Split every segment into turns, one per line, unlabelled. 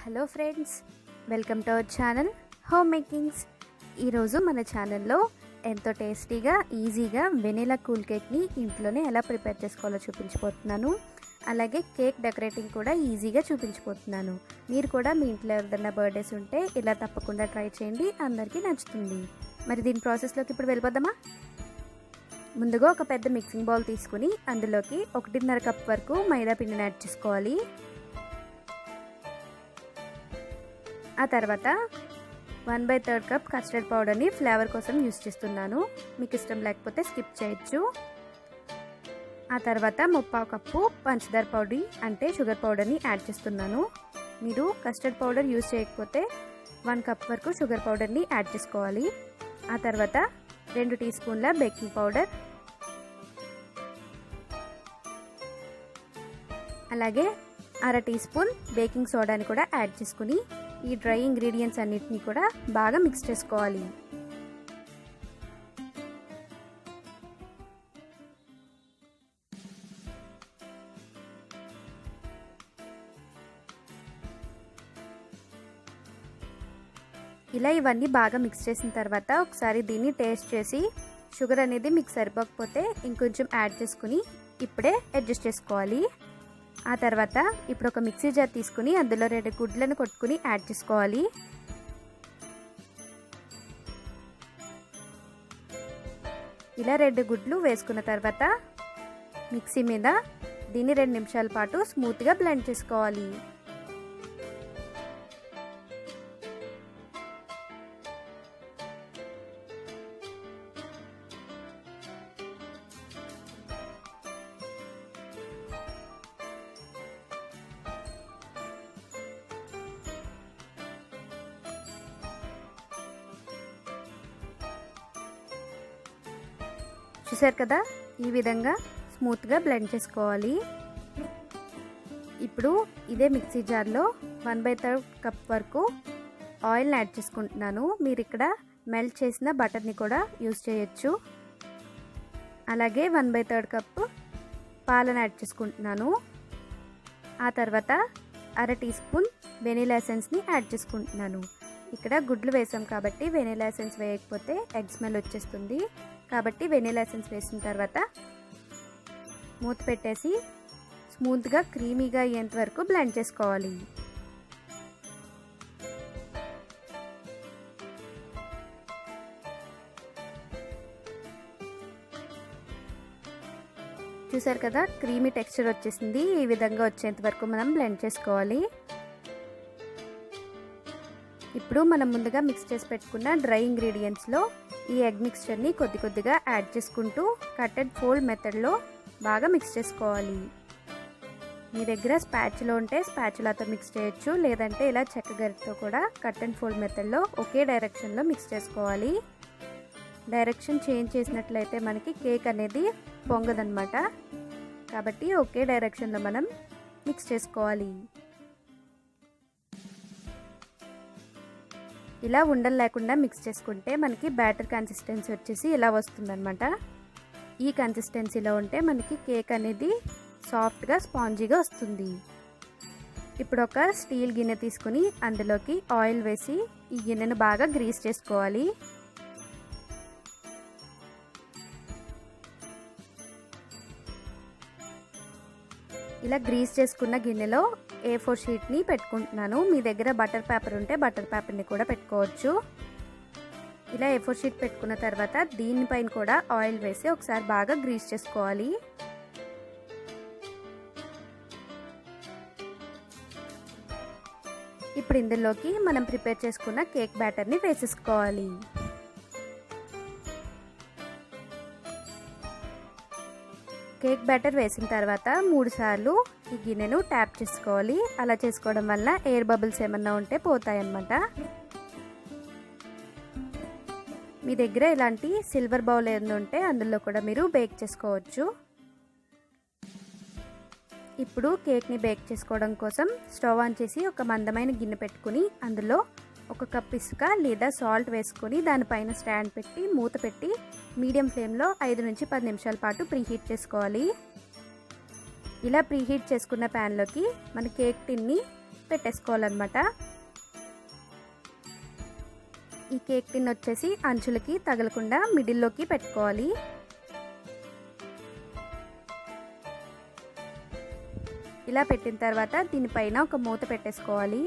Hello friends welcome to our channel home makings. ఈరోజు మన ఛానల్లో ఎంతో టేస్టీగా ఈజీగా వెనీలా కూల్ కేక్ని ఇంట్లోనే ఎలా ప్రిపేర్ చేసుకోవాలో చూపించిపోతున్నాను అలాగే కేక్ డెకరేటింగ్ కూడా ఈజీగా చూపించిపోతున్నాను మీరు కూడా మీ ఇంట్లో ఎవరిదన్నా బర్త్డేస్ ఉంటే ఇలా తప్పకుండా ట్రై చేయండి అందరికీ నచ్చుతుంది. మరి దీని ప్రాసెస్లోకి ఇప్పుడు వెళ్ళిపోదామా? ముందుగా ఒక పెద్ద మిక్సింగ్ బౌల్ తీసుకుని అందులోకి ఒకటిన్నర కప్ వరకు మైదా పిండిని యాడ్ చేసుకోవాలి. ఆ తర్వాత one by third cup custard పౌడర్ని ఫ్లేవర్ కోసం యూస్ చేస్తున్నాను. మీకు ఇష్టం లేకపోతే స్కిప్ చేయొచ్చు. ఆ తర్వాత ముప్పావు కప్పు పంచదార పౌడర్ అంటే షుగర్ పౌడర్ని యాడ్ చేస్తున్నాను. మీరు కస్టర్డ్ పౌడర్ యూస్ చేయకపోతే వన్ కప్ వరకు షుగర్ పౌడర్ని యాడ్ చేసుకోవాలి. ఆ తర్వాత రెండు టీ స్పూన్ల బేకింగ్ పౌడర్. అలాగే అర టీ స్పూన్ బేకింగ్ సోడాని కూడా యాడ్ చేసుకుని ఈ డ్రై ఇంగ్రీడియంట్స్ అన్నిటినీ కూడా బాగా మిక్స్ చేసుకోవాలి. ఇలా ఇవన్నీ బాగా మిక్స్ చేసిన తర్వాత ఒకసారి దీన్ని టేస్ట్ చేసి షుగర్ అనేది మీకు సరిపోకపోతే ఇంకొంచెం యాడ్ చేసుకుని ఇప్పుడే అడ్జస్ట్ చేసుకోవాలి. ఆ తర్వాత ఇప్పుడు ఒక మిక్సీ జార్ తీసుకుని అందులో రెండు గుడ్లను కొట్టుకుని యాడ్ చేసుకోవాలి. ఇలా రెండు గుడ్లు వేసుకున్న తర్వాత మిక్సీ మీద దీన్ని రెండు నిమిషాల పాటు స్మూత్గా బ్లెండ్ చేసుకోవాలి. చూసారు కదా? ఈ విధంగా స్మూత్గా బ్లెండ్ చేసుకోవాలి. ఇప్పుడు ఇదే మిక్సీ జార్లో వన్ బై థర్డ్ కప్ వరకు ఆయిల్ని యాడ్ చేసుకుంటున్నాను. మీరు ఇక్కడ మెల్ట్ చేసిన బటర్ని కూడా యూస్ చేయొచ్చు. అలాగే వన్ బై థర్డ్ కప్ పాలను యాడ్ చేసుకుంటున్నాను. ఆ తర్వాత అర టీ స్పూన్ వెనీలా ఎసెన్స్ని యాడ్ చేసుకుంటున్నాను. ఇక్కడ గుడ్లు వేసాం కాబట్టి వెనీలా ఎసెన్స్ వేయకపోతే ఎగ్ స్మెల్ వచ్చేస్తుంది. కాబట్టి వెనీలా ఎసెన్స్ వేసిన తర్వాత మూత పెట్టేసి స్మూత్గా క్రీమీగా అయ్యేంత వరకు బ్లెండ్ చేసుకోవాలి. చూసారు కదా క్రీమీ టెక్స్చర్ వచ్చేసింది. ఈ విధంగా వచ్చేంత వరకు మనం బ్లెండ్ చేసుకోవాలి. ఇప్పుడు మనం ముందుగా మిక్స్ చేసి పెట్టుకున్న డ్రై ఇంగ్రీడియంట్స్లో ఈ ఎగ్ మిక్స్చర్ని కొద్ది కొద్దిగా యాడ్ చేసుకుంటూ కట్ అండ్ ఫోల్డ్ మెథడ్లో బాగా మిక్స్ చేసుకోవాలి. మీ దగ్గర స్పాచ్లో ఉంటే స్పాచులాతో మిక్స్ చేయొచ్చు లేదంటే ఇలా చెక్క గరిటతో కూడా కట్ అండ్ ఫోల్డ్ మెథడ్లో ఒకే డైరెక్షన్లో మిక్స్ చేసుకోవాలి. డైరెక్షన్ చేంజ్ చేసినట్లయితే మనకి కేక్ అనేది పొంగదనమాట కాబట్టి ఒకే డైరెక్షన్లో మనం మిక్స్ చేసుకోవాలి. ఇలా ఉండలు లేకుండా మిక్స్ చేసుకుంటే మనకి బ్యాటర్ కన్సిస్టెన్సీ వచ్చేసి ఇలా వస్తుందన్నమాట. ఈ కన్సిస్టెన్సీలో ఉంటే మనకి కేక్ అనేది సాఫ్ట్గా స్పాంజీగా వస్తుంది. ఇప్పుడు ఒక స్టీల్ గిన్నె తీసుకుని అందులోకి ఆయిల్ వేసి ఈ గిన్నెను బాగా గ్రీస్ చేసుకోవాలి. ఇలా గ్రీస్ చేసుకున్న గిన్నెలో ఏ ఫోర్ షీట్ని పెట్టుకుంటున్నాను. మీ దగ్గర బటర్ పేపర్ ఉంటే బటర్ పేపర్ని కూడా పెట్టుకోవచ్చు. ఇలా ఏ ఫోర్ షీట్ పెట్టుకున్న తర్వాత దీనిపైన కూడా ఆయిల్ వేసి ఒకసారి బాగా గ్రీస్ చేసుకోవాలి. ఇప్పుడు ఇందులోకి మనం ప్రిపేర్ చేసుకున్న కేక్ బ్యాటర్ని వేసేసుకోవాలి. కేక్ బ్యాటర్ వేసిన తర్వాత మూడు సార్లు ఈ గిన్నెను ట్యాప్ చేసుకోవాలి. అలా చేసుకోవడం వల్ల ఎయిర్ బబుల్స్ ఏమన్నా ఉంటే పోతాయి అన్నమాట మీ దగ్గర ఇలాంటి సిల్వర్ బౌల్ ఏదైనా ఉంటే అందులో కూడా మీరు బేక్ చేసుకోవచ్చు. ఇప్పుడు కేక్ని బేక్ చేసుకోవడం కోసం స్టవ్ ఆన్ చేసి ఒక మందమైన గిన్నె పెట్టుకుని అందులో ఒక కప్ ఇసుక లేదా సాల్ట్ వేసుకొని దానిపైన స్టాండ్ పెట్టి మూత పెట్టి మీడియం ఫ్లేమ్లో ఐదు నుంచి పది నిమిషాల పాటు ప్రీహీట్ చేసుకోవాలి. ఇలా ప్రీహీట్ చేసుకున్న ప్యాన్లోకి మన కేక్ టిన్ని పెట్టేసుకోవాలన్నమాట. ఈ కేక్ టిన్ వచ్చేసి అంచులకి తగలకుండా మిడిల్లోకి పెట్టుకోవాలి. ఇలా పెట్టిన తర్వాత దీనిపైన ఒక మూత పెట్టేసుకోవాలి.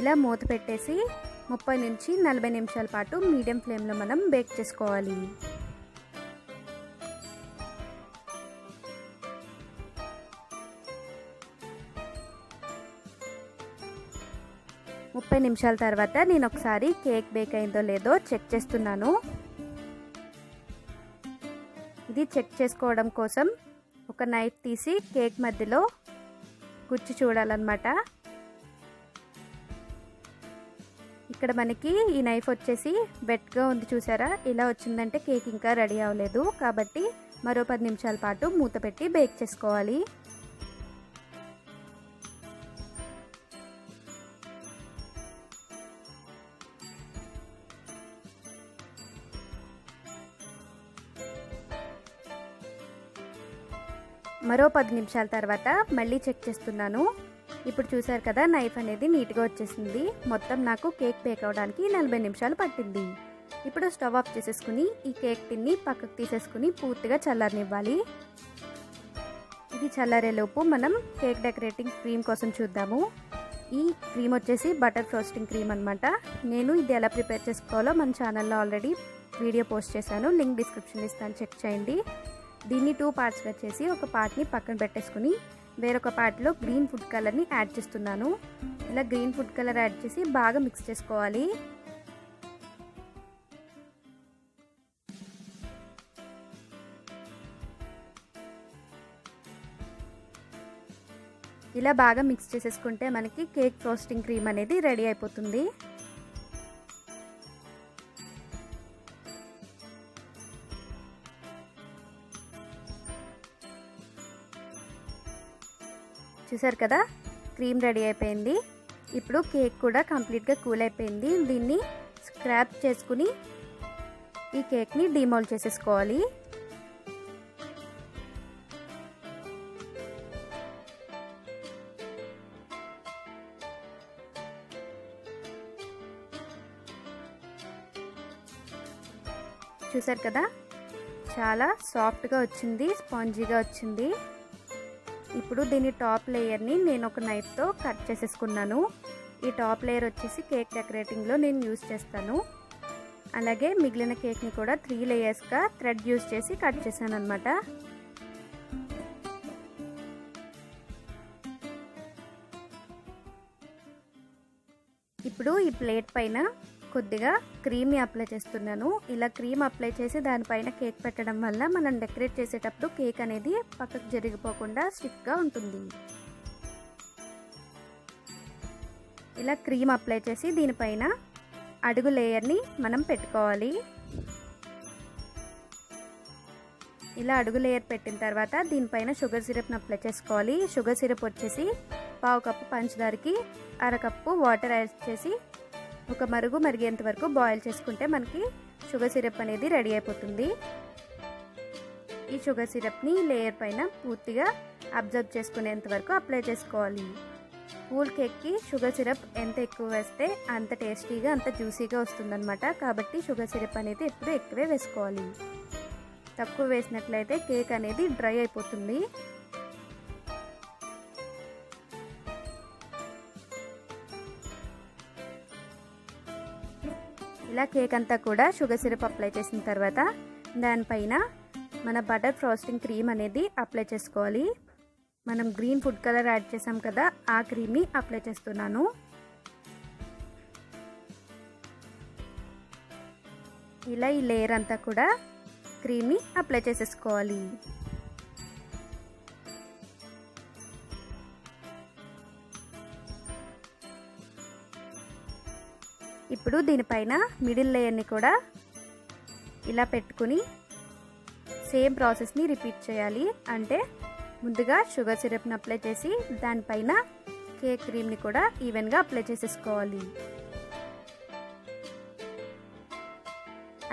ఇలా మూత పెట్టేసి ముప్పై నుంచి నలభై నిమిషాల పాటు మీడియం ఫ్లేమ్లో మనం బేక్ చేసుకోవాలి. ముప్పై నిమిషాల తర్వాత నేను ఒకసారి కేక్ బేక్ అయిందో లేదో చెక్ చేస్తున్నాను. ఇది చెక్ చేసుకోవడం కోసం ఒక నైఫ్ తీసి కేక్ మధ్యలో గుచ్చి చూడాలన్నమాట. ఇక్కడ మనకి ఈ నైఫ్ వచ్చేసి వెట్గా ఉంది చూసారా? ఇలా వచ్చిందంటే కేక్ ఇంకా రెడీ అవ్వలేదు. కాబట్టి మరో పది నిమిషాల పాటు మూత పెట్టి బేక్ చేసుకోవాలి. మరో పది నిమిషాల తర్వాత మళ్ళీ చెక్ చేస్తున్నాను. ఇప్పుడు చూసారు కదా నైఫ్ అనేది నీట్గా వచ్చేసింది. మొత్తం నాకు కేక్ బేక్ అవడానికి నలభై నిమిషాలు పట్టింది. ఇప్పుడు స్టవ్ ఆఫ్ చేసేసుకుని ఈ కేక్ టిన్ని పక్కకు తీసేసుకుని పూర్తిగా చల్లారనివ్వాలి. ఇది చల్లారేలోపు మనం కేక్ డెకరేటింగ్ క్రీమ్ కోసం చూద్దాము. ఈ క్రీమ్ వచ్చేసి బటర్ ఫ్రోస్టింగ్ క్రీమ్ అనమాట నేను ఇది ఎలా ప్రిపేర్ చేసుకోవాలో మన ఛానల్లో ఆల్రెడీ వీడియో పోస్ట్ చేశాను. లింక్ డిస్క్రిప్షన్ ఇస్తాను. చెక్ చేయండి. దీన్ని టూ పార్ట్స్గా చేసి ఒక పార్ట్ని పక్కన పెట్టేసుకుని వేరొక పాటలో గ్రీన్ ఫుడ్ కలర్ని యాడ్ చేస్తున్నాను. ఇలా గ్రీన్ ఫుడ్ కలర్ యాడ్ చేసి బాగా మిక్స్ చేసుకోవాలి. ఇలా బాగా మిక్స్ చేసేసుకుంటే మనకి కేక్ ఫ్రోస్టింగ్ క్రీమ్ అనేది రెడీ అయిపోతుంది. చూసారు కదా? క్రీమ్ రెడీ అయిపోయింది. ఇప్పుడు కేక్ కూడా కంప్లీట్గా కూల్ అయిపోయింది. దీన్ని స్క్రాప్ చేసుకుని ఈ కేక్ని డిమోల్డ్ చేసేసుకోవాలి. చూసారు కదా? చాలా సాఫ్ట్గా వచ్చింది స్పాంజీగా వచ్చింది. ఇప్పుడు దీని టాప్ లేయర్ని నేను ఒక నైఫ్తో కట్ చేసేసుకున్నాను. ఈ టాప్ లేయర్ వచ్చేసి కేక్ డెకరేటింగ్లో నేను యూస్ చేస్తాను. అలాగే మిగిలిన కేక్ని కూడా త్రీ లేయర్స్గా థ్రెడ్ యూస్ చేసి కట్ చేశాను అనమాట ఇప్పుడు ఈ ప్లేట్ పైన కొద్దిగా క్రీమ్ని అప్లై చేస్తున్నాను. ఇలా క్రీమ్ అప్లై చేసి దానిపైన కేక్ పెట్టడం వల్ల మనం డెకరేట్ చేసేటప్పుడు కేక్ అనేది పక్కకు జరిగిపోకుండా స్టిక్గా ఉంటుంది. ఇలా క్రీమ్ అప్లై చేసి దీనిపైన అడుగు లేయర్ని మనం పెట్టుకోవాలి. ఇలా అడుగు లేయర్ పెట్టిన తర్వాత దీనిపైన షుగర్ సిరప్ని అప్లై చేసుకోవాలి. షుగర్ సిరప్ వచ్చేసి పావు కప్పు పంచదారకి అరకప్పు వాటర్ యాడ్ చేసి ఒక మరుగు మరిగేంత వరకు బాయిల్ చేసుకుంటే మనకి షుగర్ సిరప్ అనేది రెడీ అయిపోతుంది. ఈ షుగర్ సిరప్ని లేయర్ పైన పూర్తిగా అబ్జర్వ్ చేసుకునేంత వరకు అప్లై చేసుకోవాలి. కూల్ కేక్కి షుగర్ సిరప్ ఎంత ఎక్కువ వేస్తే అంత టేస్టీగా అంత జ్యూసీగా వస్తుందన్నమాట. కాబట్టి షుగర్ సిరప్ అనేది ఎప్పుడు ఎక్కువే వేసుకోవాలి. తక్కువ వేసినట్లయితే కేక్ అనేది డ్రై అయిపోతుంది. ఇలా కేక్ అంతా కూడా షుగర్ సిరప్ అప్లై చేసిన తర్వాత దానిపైన మన బటర్ ఫ్రోస్టింగ్ క్రీమ్ అనేది అప్లై చేసుకోవాలి. మనం గ్రీన్ ఫుడ్ కలర్ యాడ్ చేసాం కదా ఆ క్రీమ్ని అప్లై చేస్తున్నాను. ఇలా ఈ లేయర్ అంతా కూడా క్రీమ్ని అప్లై చేసేసుకోవాలి. ఇప్పుడు దీనిపైన మిడిల్ లేయర్ని కూడా ఇలా పెట్టుకుని సేమ్ ప్రాసెస్ని రిపీట్ చేయాలి. అంటే ముందుగా షుగర్ సిరప్ని అప్లై చేసి దానిపైన కేక్ క్రీమ్ని కూడా ఈవెన్గా అప్లై చేసేసుకోవాలి.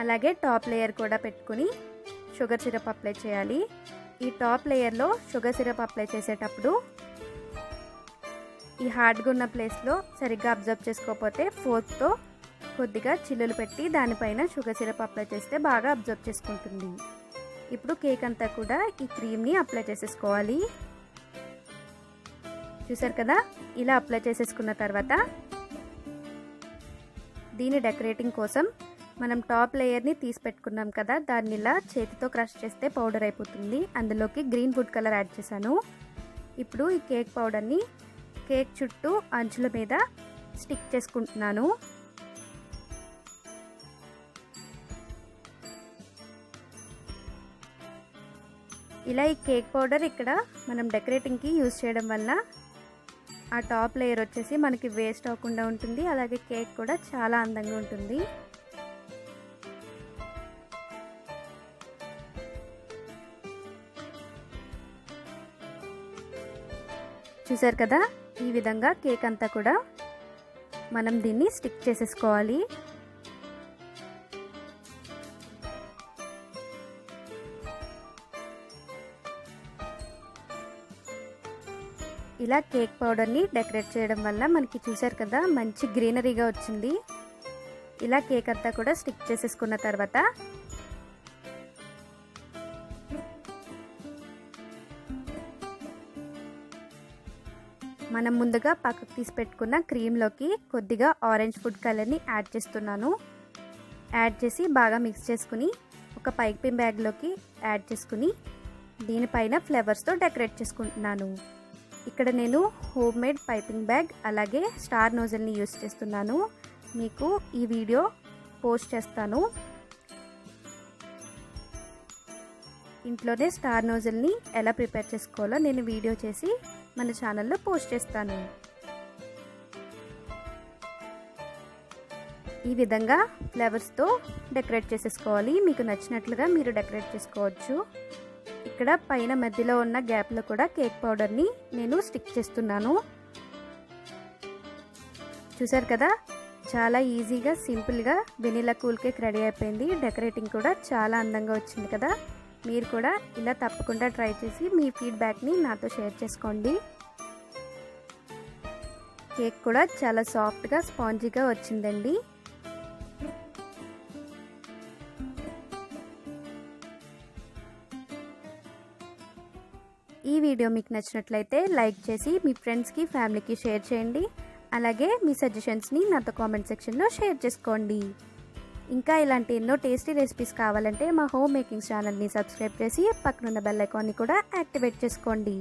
అలాగే టాప్ లేయర్ కూడా పెట్టుకుని షుగర్ సిరప్ అప్లై చేయాలి. ఈ టాప్ లేయర్లో షుగర్ సిరప్ అప్లై చేసేటప్పుడు ఈ హార్డ్గా ఉన్న ప్లేస్లో సరిగ్గా అబ్జర్వ్ చేసుకోకపోతే ఫోర్క్తో కొద్దిగా చిల్లులు పెట్టి దానిపైన షుగర్ సిరప్ అప్లై చేస్తే బాగా అబ్జర్వ్ చేసుకుంటుంది. ఇప్పుడు కేక్ అంతా కూడా ఈ క్రీమ్ని అప్లై చేసేసుకోవాలి. చూసారు కదా? ఇలా అప్లై చేసేసుకున్న తర్వాత దీని డెకరేటింగ్ కోసం మనం టాప్ లేయర్ని తీసి పెట్టుకున్నాం కదా? దాన్ని ఇలా చేతితో క్రష్ చేస్తే పౌడర్ అయిపోతుంది. అందులోకి గ్రీన్ ఫుడ్ కలర్ యాడ్ చేశాను. ఇప్పుడు ఈ కేక్ పౌడర్ని కేక్ చుట్టూ అంచుల మీద స్టిక్ చేసుకుంటున్నాను. ఇలా ఈ కేక్ పౌడర్ ఇక్కడ మనం డెకరేటింగ్కి యూజ్ చేయడం వల్ల ఆ టాప్ లేయర్ వచ్చేసి మనకి వేస్ట్ అవ్వకుండా ఉంటుంది. అలాగే కేక్ కూడా చాలా అందంగా ఉంటుంది. చూసారు కదా? ఈ విధంగా కేక్ అంతా కూడా మనం దీన్ని స్టిక్ చేసేసుకోవాలి. ఇలా కేక్ పౌడర్ని డెకరేట్ చేయడం వల్ల మనకి చూసారు కదా మంచి గ్రీనరీగా వచ్చింది. ఇలా కేక్ అంతా కూడా స్టిక్ చేసేసుకున్న తర్వాత మనం ముందుగా పక్కకు తీసి పెట్టుకున్న క్రీమ్లోకి కొద్దిగా ఆరెంజ్ ఫుడ్ కలర్ని యాడ్ చేస్తున్నాను. యాడ్ చేసి బాగా మిక్స్ చేసుకుని ఒక పైపింగ్ బ్యాగ్లోకి యాడ్ చేసుకుని దీనిపైన ఫ్లవర్స్తో డెకరేట్ చేసుకుంటున్నాను. ఇక్కడ నేను హోమ్ మేడ్ పైపింగ్ బ్యాగ్ అలాగే స్టార్ నోజల్ని యూస్ చేస్తున్నాను. మీకు ఈ వీడియో పోస్ట్ చేస్తాను. ఇంట్లోనే స్టార్ నోజల్ని ఎలా ప్రిపేర్ చేసుకోవాలో నేను వీడియో చేసి మన ఛానల్లో పోస్ట్ చేస్తాను. ఈ విధంగా ఫ్లవర్స్తో డెకరేట్ చేసేసుకోవాలి. మీకు నచ్చినట్లుగా మీరు డెకరేట్ చేసుకోవచ్చు. ఇక్కడ పైన మధ్యలో ఉన్న గ్యాప్లో కూడా కేక్ పౌడర్ని నేను స్టిక్ చేస్తున్నాను. చూసారు కదా? చాలా ఈజీగా సింపుల్గా వెనీలా కూల్ కేక్ రెడీ అయిపోయింది. డెకరేటింగ్ కూడా చాలా అందంగా వచ్చింది కదా? మీరు కూడా ఇలా తప్పకుండా ట్రై చేసి మీ ఫీడ్బ్యాక్ని నాతో షేర్ చేసుకోండి. కేక్ కూడా చాలా సాఫ్ట్గా స్పాంజీగా వచ్చిందండి. ఈ వీడియో మీకు నచ్చినట్లయితే లైక్ చేసి మీ ఫ్రెండ్స్కి ఫ్యామిలీకి షేర్ చేయండి. అలాగే మీ సజెషన్స్ని నాతో కామెంట్ సెక్షన్లో షేర్ చేసుకోండి. ఇంకా ఇలాంటి ఎన్నో టేస్టీ రెసిపీస్ కావాలంటే మా హోమ్ మేకింగ్ ఛానల్ని సబ్స్క్రైబ్ చేసి పక్కనున్న బెల్ ఐకాన్ని కూడా యాక్టివేట్ చేసుకోండి.